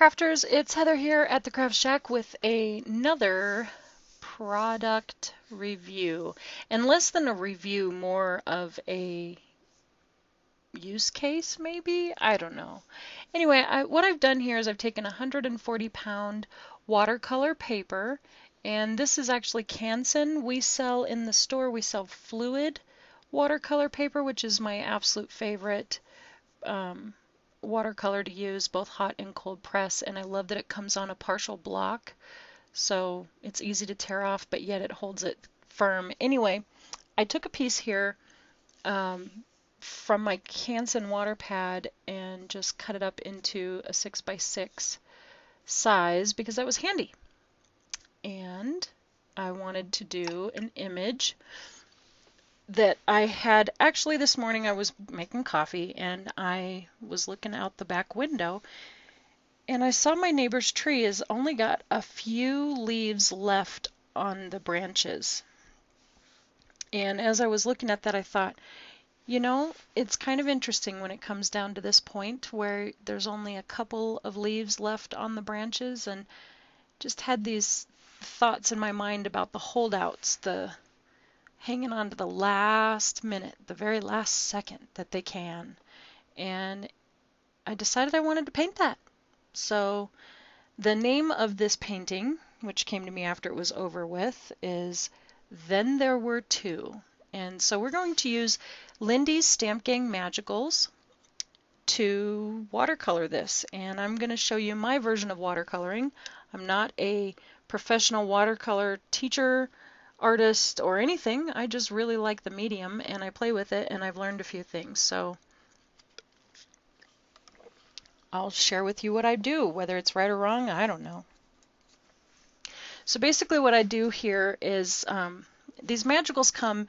Crafters, it's Heather here at the Kraaft Shaak with another product review. And less than a review, more of a use case maybe? I don't know. Anyway, I, what I've done here is I've taken 140 pound watercolor paper and this is actually Canson. We sell in the store, we sell fluid watercolor paper, which is my absolute favorite. Um, watercolor to use, both hot and cold press, and I love that it comes on a partial block, so it's easy to tear off, but yet it holds it firm. Anyway, I took a piece here um, from my Canson water pad and just cut it up into a 6 by 6 size because that was handy. And I wanted to do an image that I had actually this morning I was making coffee and I was looking out the back window and I saw my neighbor's tree has only got a few leaves left on the branches. And as I was looking at that, I thought, you know, it's kind of interesting when it comes down to this point where there's only a couple of leaves left on the branches and just had these thoughts in my mind about the holdouts, the hanging on to the last minute, the very last second that they can. And I decided I wanted to paint that. So the name of this painting, which came to me after it was over with, is Then There Were Two. And so we're going to use Lindy's Stamp Gang Magicals to watercolor this. And I'm going to show you my version of watercoloring. I'm not a professional watercolor teacher artist or anything. I just really like the medium and I play with it and I've learned a few things. So I'll share with you what I do. Whether it's right or wrong, I don't know. So basically what I do here is um, these magicals come,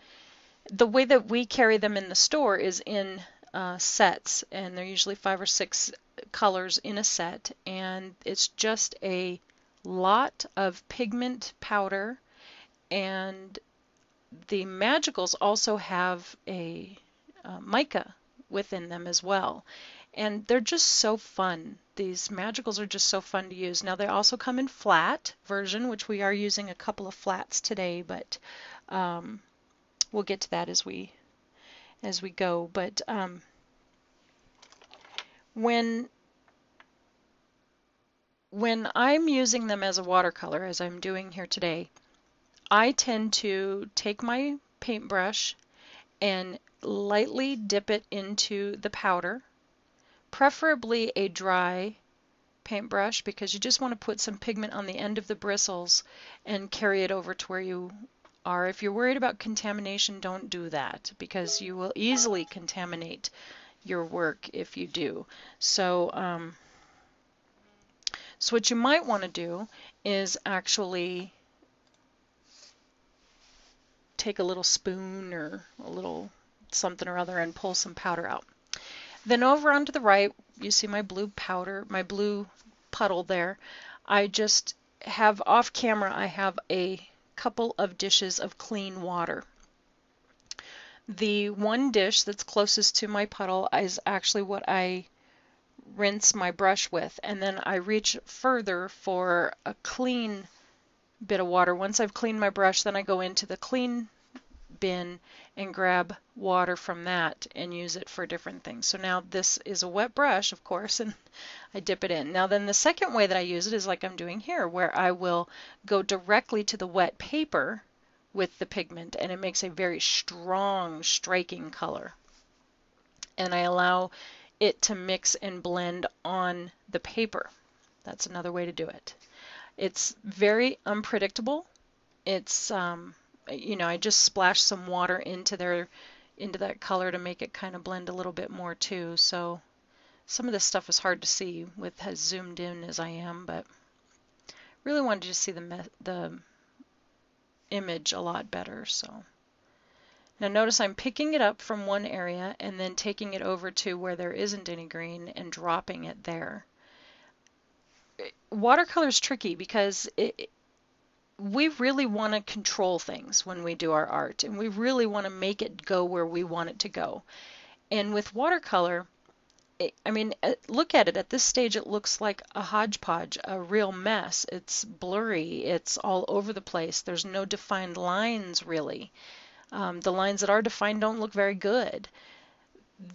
the way that we carry them in the store is in uh, sets and they're usually five or six colors in a set and it's just a lot of pigment powder and the magicals also have a uh, mica within them as well. And they're just so fun. These magicals are just so fun to use. Now they also come in flat version, which we are using a couple of flats today, but um, we'll get to that as we as we go. But um, when when I'm using them as a watercolor, as I'm doing here today, I tend to take my paintbrush and lightly dip it into the powder, preferably a dry paintbrush because you just want to put some pigment on the end of the bristles and carry it over to where you are. If you're worried about contamination, don't do that because you will easily contaminate your work if you do. So, um, so what you might want to do is actually take a little spoon or a little something or other and pull some powder out. Then over on to the right, you see my blue powder, my blue puddle there. I just have off camera, I have a couple of dishes of clean water. The one dish that's closest to my puddle is actually what I rinse my brush with and then I reach further for a clean bit of water. Once I've cleaned my brush, then I go into the clean bin and grab water from that and use it for different things. So now this is a wet brush, of course, and I dip it in. Now then the second way that I use it is like I'm doing here, where I will go directly to the wet paper with the pigment and it makes a very strong striking color. And I allow it to mix and blend on the paper. That's another way to do it. It's very unpredictable. It's, um, you know, I just splashed some water into their, into that color to make it kind of blend a little bit more too. So some of this stuff is hard to see with as zoomed in as I am, but really wanted to see the, the image a lot better. So now notice I'm picking it up from one area and then taking it over to where there isn't any green and dropping it there watercolor is tricky because it, we really want to control things when we do our art and we really want to make it go where we want it to go. And with watercolor, I mean, uh, look at it. At this stage, it looks like a hodgepodge, a real mess. It's blurry. It's all over the place. There's no defined lines, really. Um, the lines that are defined don't look very good.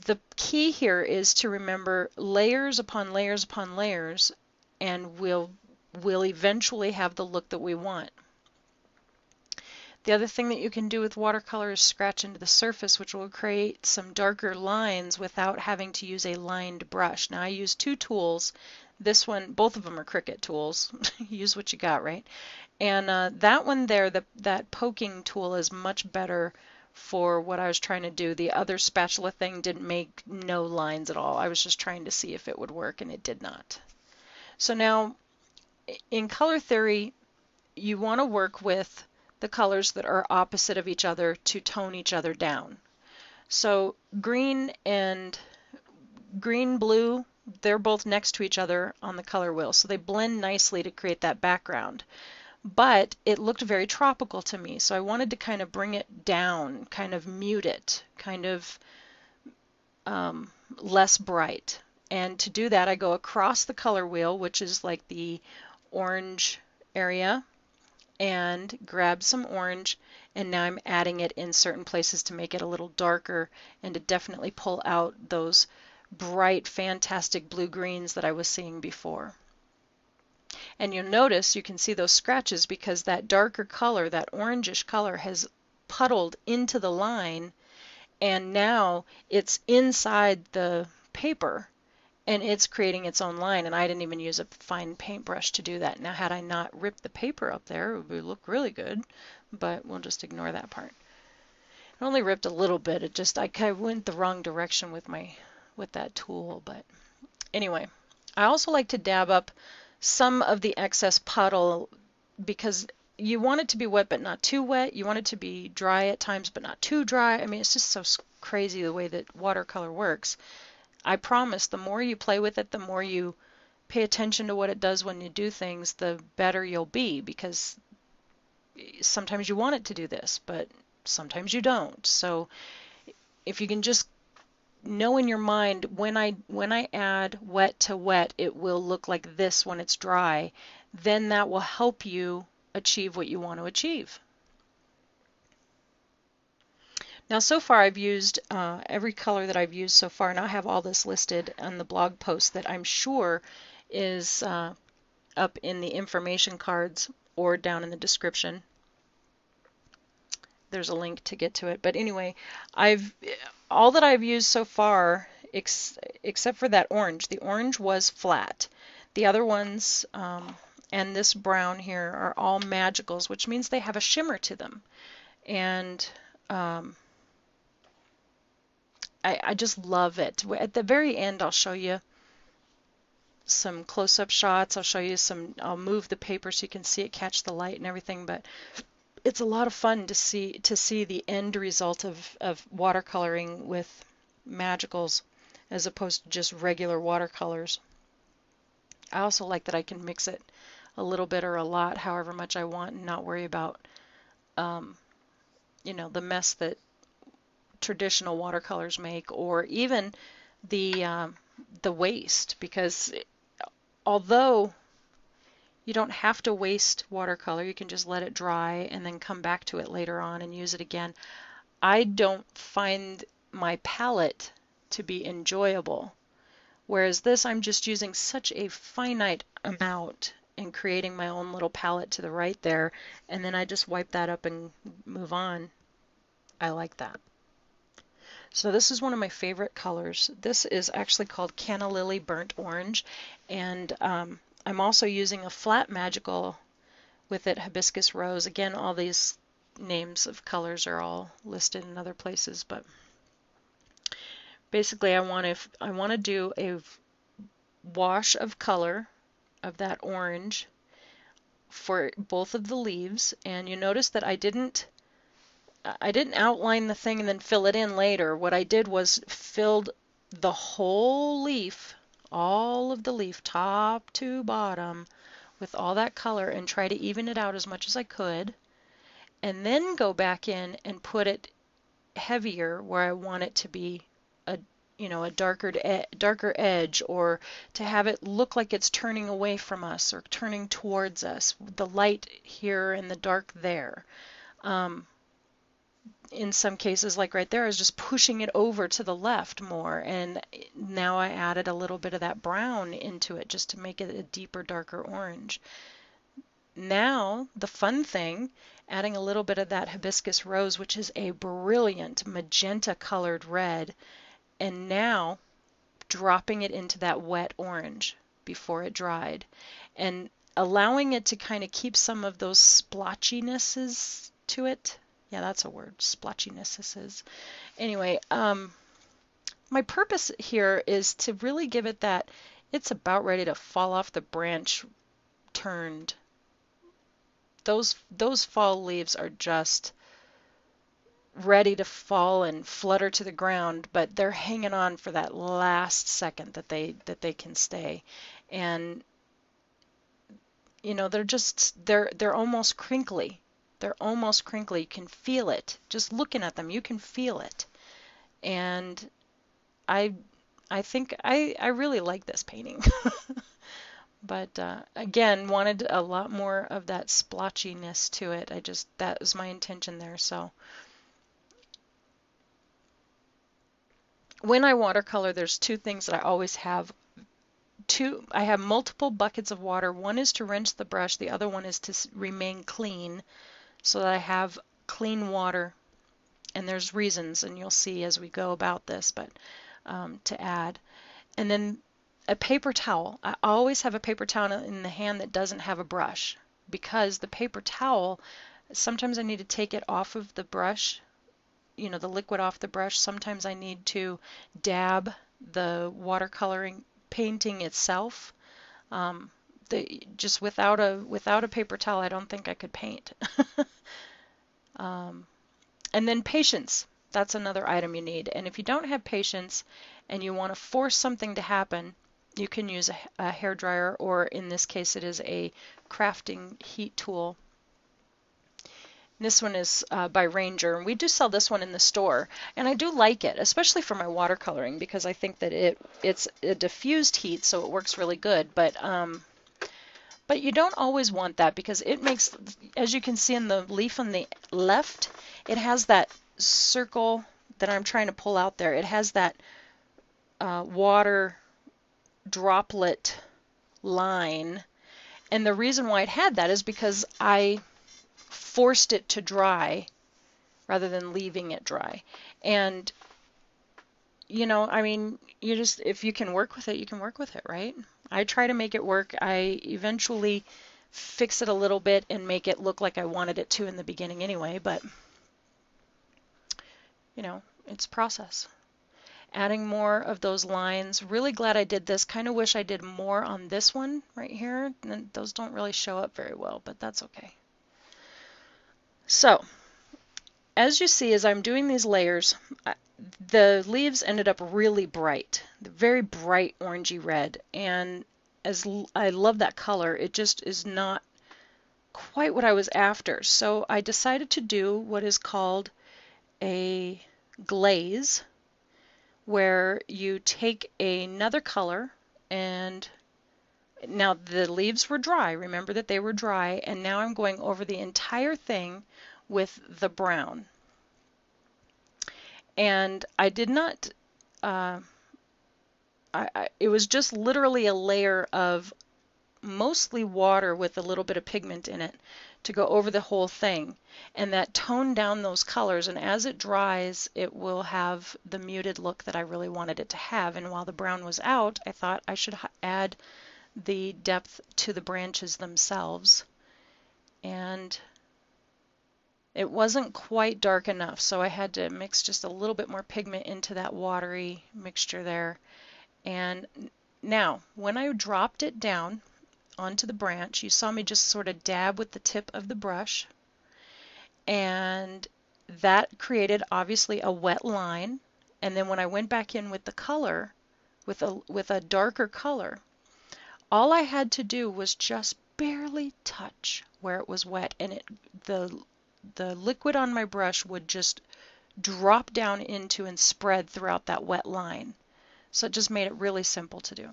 The key here is to remember layers upon layers upon layers, and we'll, we'll eventually have the look that we want. The other thing that you can do with watercolor is scratch into the surface, which will create some darker lines without having to use a lined brush. Now I use two tools. This one, both of them are Cricut tools. use what you got, right? And uh, that one there, the, that poking tool is much better for what I was trying to do. The other spatula thing didn't make no lines at all. I was just trying to see if it would work, and it did not. So now, in color theory, you want to work with the colors that are opposite of each other to tone each other down. So green and green blue, they're both next to each other on the color wheel, so they blend nicely to create that background. But it looked very tropical to me, so I wanted to kind of bring it down, kind of mute it, kind of um, less bright. And to do that, I go across the color wheel, which is like the orange area and grab some orange and now I'm adding it in certain places to make it a little darker and to definitely pull out those bright fantastic blue greens that I was seeing before. And you'll notice you can see those scratches because that darker color, that orangish color has puddled into the line and now it's inside the paper and it's creating its own line and I didn't even use a fine paintbrush to do that. Now had I not ripped the paper up there it would look really good but we'll just ignore that part. It only ripped a little bit it just I of went the wrong direction with my with that tool but anyway I also like to dab up some of the excess puddle because you want it to be wet but not too wet. You want it to be dry at times but not too dry. I mean it's just so crazy the way that watercolor works. I promise the more you play with it, the more you pay attention to what it does when you do things, the better you'll be because sometimes you want it to do this, but sometimes you don't. So if you can just know in your mind when I when I add wet to wet, it will look like this when it's dry, then that will help you achieve what you want to achieve. Now so far I've used uh, every color that I've used so far and I have all this listed on the blog post that I'm sure is uh, up in the information cards or down in the description. There's a link to get to it. But anyway, I've all that I've used so far ex except for that orange. The orange was flat. The other ones um, and this brown here are all magicals, which means they have a shimmer to them. And um, I, I just love it. At the very end, I'll show you some close-up shots. I'll show you some, I'll move the paper so you can see it catch the light and everything, but it's a lot of fun to see to see the end result of, of watercoloring with magicals as opposed to just regular watercolors. I also like that I can mix it a little bit or a lot, however much I want, and not worry about, um, you know, the mess that traditional watercolors make, or even the um, the waste, because although you don't have to waste watercolor, you can just let it dry and then come back to it later on and use it again. I don't find my palette to be enjoyable. Whereas this, I'm just using such a finite amount and creating my own little palette to the right there, and then I just wipe that up and move on. I like that. So this is one of my favorite colors. This is actually called Canna Lily Burnt Orange, and um, I'm also using a flat magical with it, Hibiscus Rose. Again, all these names of colors are all listed in other places, but basically I want to I want to do a wash of color of that orange for both of the leaves, and you notice that I didn't I didn't outline the thing and then fill it in later. What I did was filled the whole leaf, all of the leaf, top to bottom, with all that color and try to even it out as much as I could. And then go back in and put it heavier where I want it to be a, you know, a darker darker edge or to have it look like it's turning away from us or turning towards us. The light here and the dark there. Um, in some cases, like right there, I was just pushing it over to the left more. And now I added a little bit of that brown into it just to make it a deeper, darker orange. Now, the fun thing, adding a little bit of that hibiscus rose, which is a brilliant magenta colored red, and now dropping it into that wet orange before it dried and allowing it to kind of keep some of those splotchinesses to it. Yeah, that's a word, Splotchiness this is. Anyway, um, my purpose here is to really give it that it's about ready to fall off the branch turned. Those those fall leaves are just ready to fall and flutter to the ground, but they're hanging on for that last second that they that they can stay. And you know, they're just they're they're almost crinkly. They're almost crinkly. You can feel it. Just looking at them, you can feel it. And I I think I I really like this painting. but uh, again, wanted a lot more of that splotchiness to it. I just that was my intention there. So when I watercolor, there's two things that I always have. Two, I have multiple buckets of water. One is to rinse the brush. The other one is to remain clean so that I have clean water. And there's reasons, and you'll see as we go about this, but um, to add. And then a paper towel. I always have a paper towel in the hand that doesn't have a brush because the paper towel, sometimes I need to take it off of the brush you know the liquid off the brush. Sometimes I need to dab the watercoloring painting itself. Um, the, just without a without a paper towel, I don't think I could paint. um, and then patience. That's another item you need. And if you don't have patience and you want to force something to happen, you can use a, a hair dryer, or in this case, it is a crafting heat tool this one is uh, by Ranger, and we do sell this one in the store, and I do like it, especially for my watercoloring because I think that it it's a diffused heat, so it works really good. But um, but you don't always want that because it makes, as you can see in the leaf on the left, it has that circle that I'm trying to pull out there. It has that uh, water droplet line, and the reason why it had that is because I forced it to dry rather than leaving it dry. And you know, I mean, you just if you can work with it, you can work with it, right? I try to make it work. I eventually fix it a little bit and make it look like I wanted it to in the beginning anyway, but you know, it's process. Adding more of those lines. Really glad I did this. Kind of wish I did more on this one right here. And those don't really show up very well, but that's okay. So, as you see, as I'm doing these layers, the leaves ended up really bright, very bright orangey red. And as I love that color, it just is not quite what I was after. So I decided to do what is called a glaze, where you take another color and now the leaves were dry. Remember that they were dry. And now I'm going over the entire thing with the brown. And I did not, uh, I, I, it was just literally a layer of mostly water with a little bit of pigment in it to go over the whole thing and that toned down those colors and as it dries it will have the muted look that I really wanted it to have and while the brown was out I thought I should add the depth to the branches themselves. And it wasn't quite dark enough, so I had to mix just a little bit more pigment into that watery mixture there. And now, when I dropped it down onto the branch, you saw me just sort of dab with the tip of the brush. And that created obviously a wet line. And then when I went back in with the color, with a, with a darker color, all I had to do was just barely touch where it was wet and it the the liquid on my brush would just drop down into and spread throughout that wet line. So it just made it really simple to do.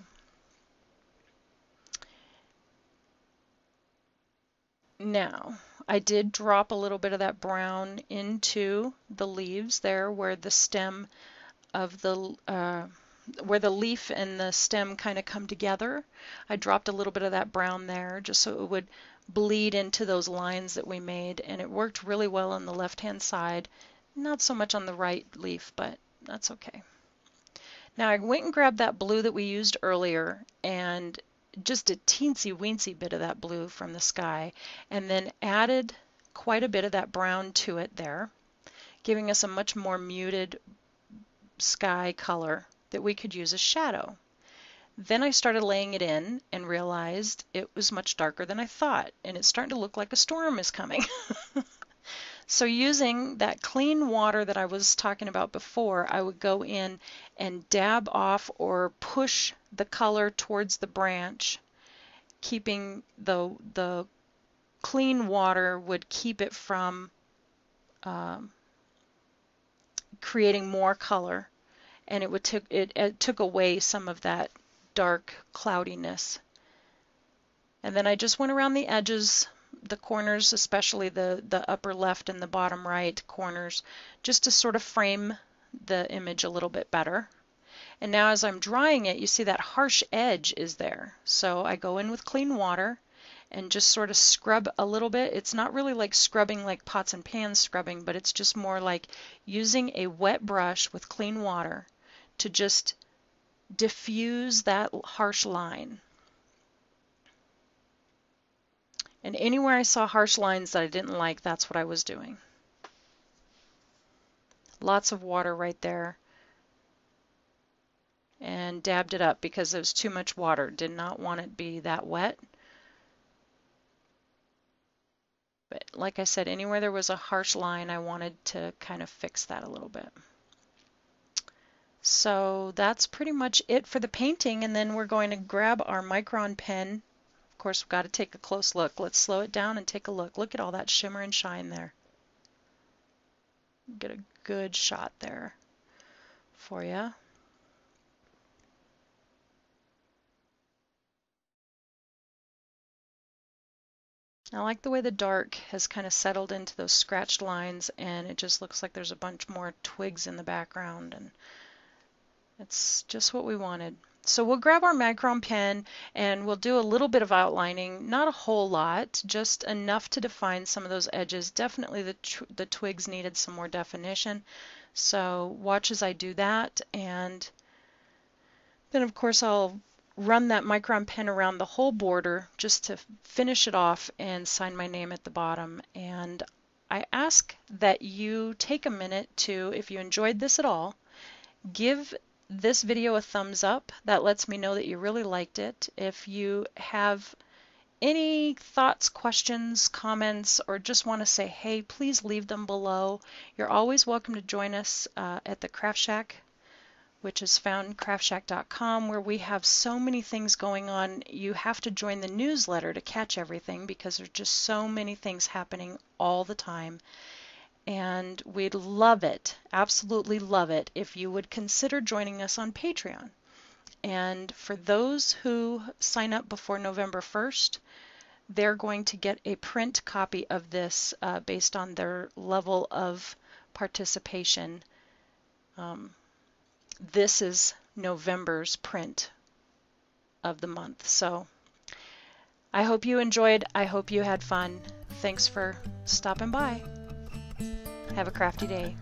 Now, I did drop a little bit of that brown into the leaves there where the stem of the uh, where the leaf and the stem kind of come together. I dropped a little bit of that brown there just so it would bleed into those lines that we made and it worked really well on the left hand side. Not so much on the right leaf, but that's okay. Now I went and grabbed that blue that we used earlier and just a teensy weensy bit of that blue from the sky and then added quite a bit of that brown to it there, giving us a much more muted sky color that we could use as shadow. Then I started laying it in and realized it was much darker than I thought, and it's starting to look like a storm is coming. so using that clean water that I was talking about before, I would go in and dab off or push the color towards the branch, keeping the, the clean water would keep it from um, creating more color and it would took it, it took away some of that dark cloudiness. And then I just went around the edges, the corners, especially the, the upper left and the bottom right corners, just to sort of frame the image a little bit better. And now as I'm drying it, you see that harsh edge is there. So I go in with clean water and just sort of scrub a little bit. It's not really like scrubbing like pots and pans scrubbing, but it's just more like using a wet brush with clean water to just diffuse that harsh line. And anywhere I saw harsh lines that I didn't like, that's what I was doing. Lots of water right there. And dabbed it up because it was too much water. Did not want it to be that wet. But like I said, anywhere there was a harsh line, I wanted to kind of fix that a little bit. So that's pretty much it for the painting and then we're going to grab our Micron pen. Of course we've got to take a close look. Let's slow it down and take a look. Look at all that shimmer and shine there. Get a good shot there for you. I like the way the dark has kind of settled into those scratched lines and it just looks like there's a bunch more twigs in the background and it's just what we wanted. So we'll grab our Micron pen and we'll do a little bit of outlining, not a whole lot, just enough to define some of those edges. Definitely the, the twigs needed some more definition. So watch as I do that and then of course I'll run that Micron pen around the whole border just to finish it off and sign my name at the bottom. And I ask that you take a minute to, if you enjoyed this at all, give this video a thumbs up. That lets me know that you really liked it. If you have any thoughts, questions, comments, or just want to say hey, please leave them below. You're always welcome to join us uh, at the Kraaft Shaak, which is found kraaftshaak.com, where we have so many things going on. You have to join the newsletter to catch everything because there's just so many things happening all the time and we'd love it, absolutely love it, if you would consider joining us on Patreon. And for those who sign up before November 1st, they're going to get a print copy of this uh, based on their level of participation. Um, this is November's print of the month. So I hope you enjoyed. I hope you had fun. Thanks for stopping by. Have a crafty day.